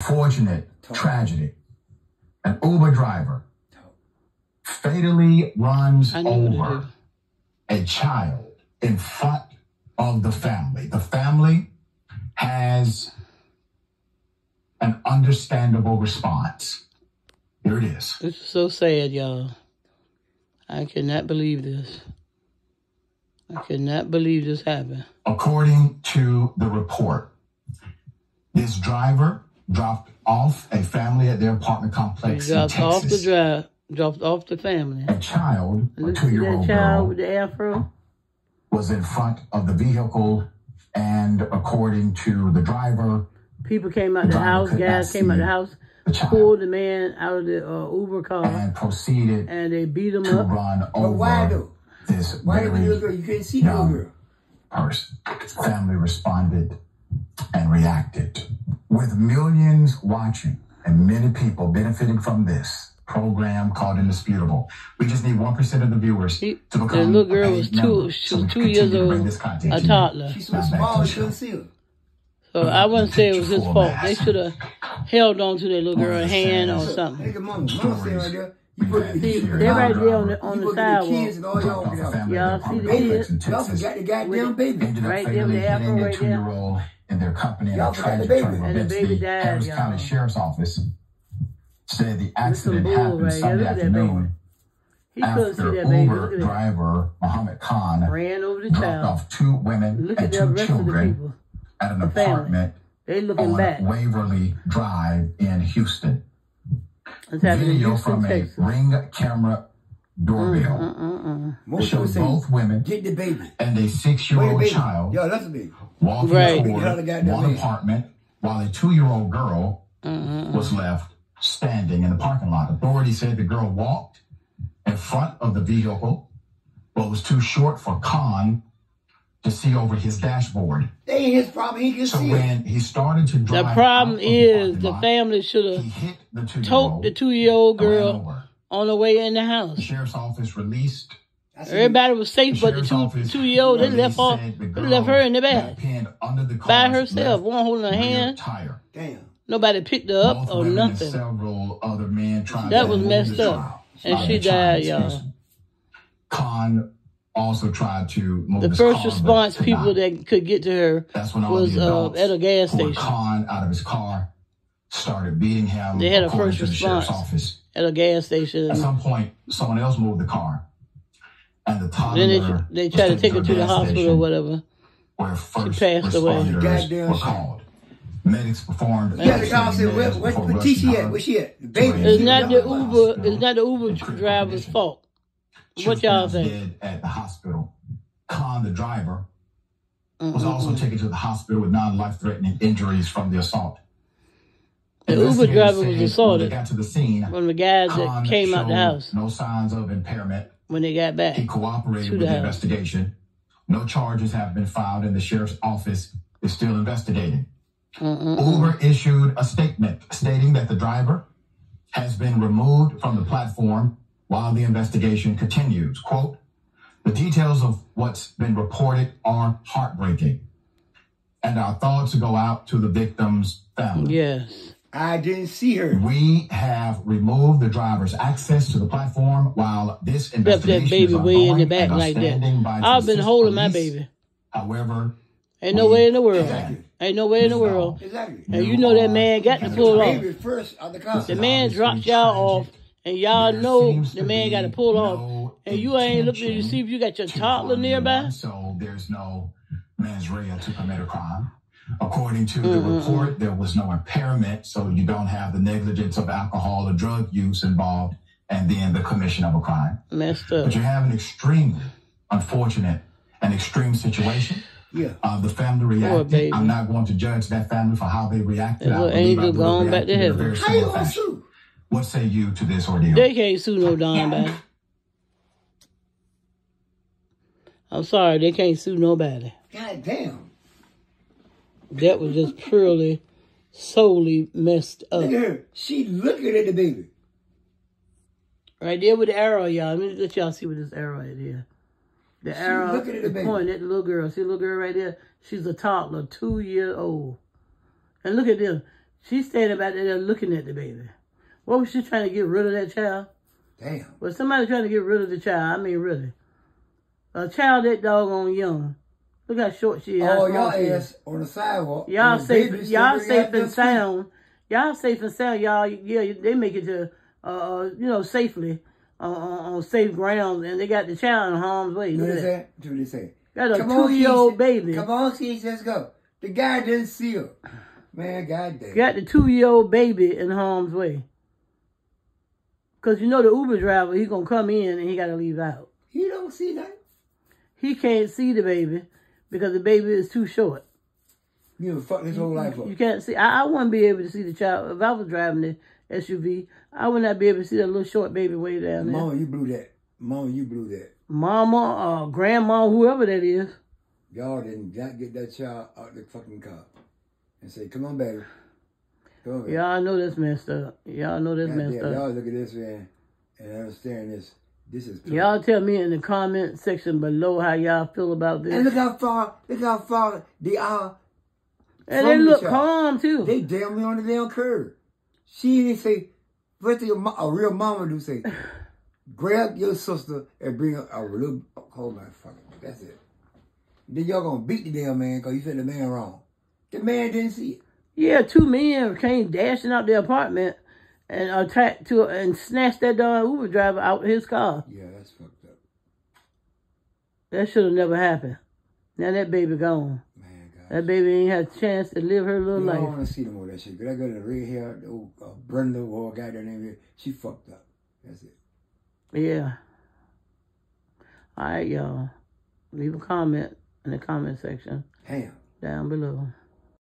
Fortunate tragedy. An Uber driver fatally runs I know what to over a child in front of the family. The family has an understandable response. Here it is. This is so sad, y'all. I cannot believe this. I cannot believe this happened. According to the report, this driver dropped off a family at their apartment He complex in dropped off the Texas. drive, dropped off the family. A child, a two-year-old child girl, with the afro. was in front of the vehicle, and according to the driver, People came out the Driver house, could guys came out see the house, the pulled the man out of the uh, Uber car, and proceeded and they beat him to up. run But why over though? this Why did we very little girl? You couldn't see the little young girl. person. Family responded and reacted. With millions watching and many people benefiting from this program called Indisputable, we just need 1% of the viewers He- to the become little girl paid was two- member she so was we two years continue to bring old, this content a to toddler. She's so Now back to small, the you show. couldn't see her. So I wouldn't say it was his fault. mass. They should have held on to that little girl's hand or something. Look at mama. Mama staying. You put See, kids in the they're right there on the on You the put the kids sidewalk. and all y'all get out. Y'all see the Baby, kids? y'all forgot the goddamn baby. Right there, the apple right there. Two-year-old in their company in Y'all a forgot the tragic baby. turn of And the events. The died, Harris y'all. County Sheriff's Office said the accident bull happened right. Sunday Look at that baby. afternoon He couldn't after that baby. Uber Look at that. driver Muhammad Khan Ran over the dropped child. off two women Look and the two rest of the children at an the apartment They looking on back. Waverly Drive in Houston. It's happening in Video Houston, from a Texas. ring camera doorbell Mm-mm-mm. Most showed people both women get the baby. and a six-year-old child Yo, that's a baby. walking Right. toward Hell, the goddamn one man. apartment while a two-year-old girl Mm-mm-mm. was left standing in the parking lot. Authorities said the girl walked in front of the vehicle, but was too short for Khan to see over his dashboard. That ain't his problem. He can So see it. when he started to drive, The problem out of is parking the lot, family should have hit the told two-year-old. the two year old and ran girl over. On the way in the The house. sheriff's office released. Everybody was safe, but the two two year old they left off the they left her in the got back under the by herself, one holding her hand. Tire. Damn. Nobody picked her up Both or nothing. several other men tried That to was move messed the up. child. And she the child, died, y'all. me. Khan also tried to move The his first car, response people that could get to her That's when all was the uh, adults at a gas pulled station. Khan out of his car, started beating him. They had a according first to the sheriff's response. Office. At a gas station. At some point, someone else moved the car, and the toddler. Then they they tried to take her a to the gas hospital or whatever. Where first passed away. responders Goddamn were called. Medics performed. You the to call and say, where, first where, aid where before T rushing she at? her Where she at? The baby. It's not the Uber. It's not the Uber driver's fault. What y'all pronounced think? dead at the hospital. Khan, the driver, was also taken to the hospital with non-life-threatening injuries from the assault. The Uber driver was said When assaulted. got to the scene, One of the guys that um, came out the house No signs of impairment. when they got back. He cooperated with the investigation. No charges have been filed, and the sheriff's office is still investigating. Mm-mm-mm. Uber issued a statement stating that the driver has been removed from the platform while the investigation continues. Quote, the details of what's been reported are heartbreaking, and our thoughts go out to the victim's family. Yes. I didn't see her. We have removed the driver's access to the platform while this Left investigation that baby is way in the ongoing back like that. standing by to I've been assist holding my baby. However, Ain't no way in the world. Exactly. Ain't no way in the world. Exactly. And you know that man got to pull off. first out the. The man dropped y'all off, and y'all know the man got to pull off. And you ain't looking to see if you got your toddler nearby. So there's no mens rea to commit a crime. According to the Mm-mm-mm. report, there was no impairment, so you don't have the negligence of alcohol or drug use involved, and then the commission of a crime. Messed up. But you have an extremely unfortunate and extreme situation. Yeah. Uh, the family reacted. baby. I'm not going to judge that family for how they reacted. That I little believe angel I would have gone back to reacted in a heaven. How you gonna sue? What say you to this ordeal? They can't sue no Don back. I'm sorry, they can't sue nobody. God damn. That was just purely, solely messed up. Look at her. She looking at the baby. Right there with the arrow, y'all. Let me let y'all see what this arrow is here. The She arrow looking at the baby. pointing at the little girl. See the little girl right there? She's a toddler, two year old. And look at them. She standing back there looking at the baby. What was she trying to get rid of that child? Damn. Was somebody trying to get rid of the child? I mean, really. A child that doggone young. Look how short she is. Oh, y'all is. ass on the sidewalk. Y'all safe, y'all safe and sound. Y'all safe and sound. Y'all, yeah, they make it to, uh, uh, you know, safely on, on, on safe ground, and they got the child in harm's way. What at they that. say? What they say? Got a two-year-old baby. Come on, Keisha, let's go. The guy didn't see her. Man, goddamn. Got the two-year-old baby in harm's way. Cause you know the Uber driver, he gonna come in and he gotta leave out. He don't see nothing. He can't see the baby because the baby is too short. You know, fuck his whole life up. You can't see. I, I wouldn't be able to see the child if I was driving the SUV. I would not be able to see that little short baby way down there. Mama, you blew that. Mama, you blew that. Mama, uh, grandma, whoever that is. Y'all didn't not get that child out the fucking car and say, "Come on, baby." Come on, baby. Y'all know that's messed up. Y'all know that's Goddamn, messed up. y'all look at this man and understand this. This is Y'all tell me in the comment section below how y'all feel about this. And look how far, look how far they are. And they look calm too. They damn near on the damn curb. She didn't say, what the, a real mama do say, grab your sister and bring her a little, hold my fucking, that's it. Then y'all gonna beat the damn man because you said the man wrong. The man didn't see it. Yeah, two men came dashing out the apartment and attacked to and snatched that darn Uber driver out his car. Yeah, that's fucked up. That should have never happened. Now that baby gone. Man, God. That baby ain't had a chance to live her little You don't want to see no more of that shit. Cause I got the red hair, the old uh, Brenda or guy that name is, she fucked up. That's it. Yeah. All right, y'all. Leave a comment in the comment section Damn. down below.